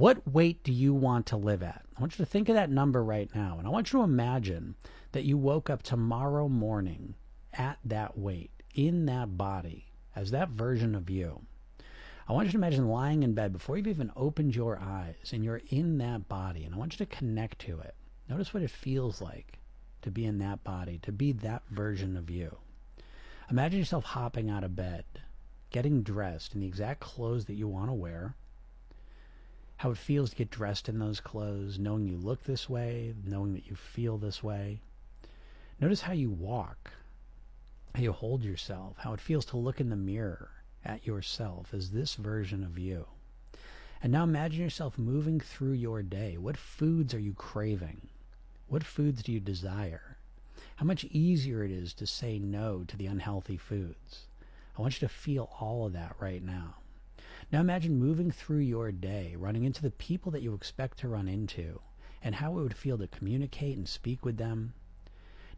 What weight do you want to live at? I want you to think of that number right now. And I want you to imagine that you woke up tomorrow morning at that weight, in that body, as that version of you. I want you to imagine lying in bed before you've even opened your eyes and you're in that body. And I want you to connect to it. Notice what it feels like to be in that body, to be that version of you. Imagine yourself hopping out of bed, getting dressed in the exact clothes that you want to wear, how it feels to get dressed in those clothes, knowing you look this way, knowing that you feel this way. Notice how you walk, how you hold yourself, how it feels to look in the mirror at yourself as this version of you. And now imagine yourself moving through your day. What foods are you craving? What foods do you desire? How much easier it is to say no to the unhealthy foods. I want you to feel all of that right now. Now imagine moving through your day, running into the people that you expect to run into, and how it would feel to communicate and speak with them.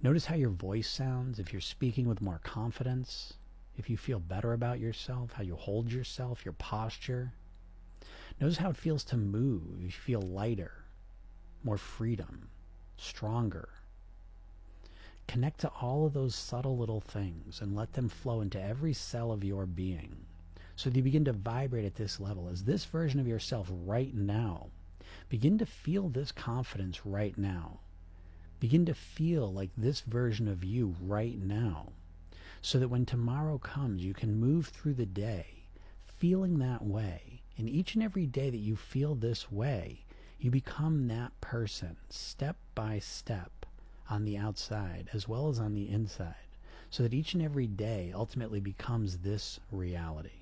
Notice how your voice sounds if you're speaking with more confidence, if you feel better about yourself, how you hold yourself, your posture. Notice how it feels to move. You feel lighter, more freedom, stronger. Connect to all of those subtle little things and let them flow into every cell of your being. So you begin to vibrate at this level as this version of yourself right now. Begin to feel this confidence right now. Begin to feel like this version of you right now. So that when tomorrow comes, you can move through the day feeling that way. And each and every day that you feel this way, you become that person step by step on the outside as well as on the inside. So that each and every day ultimately becomes this reality.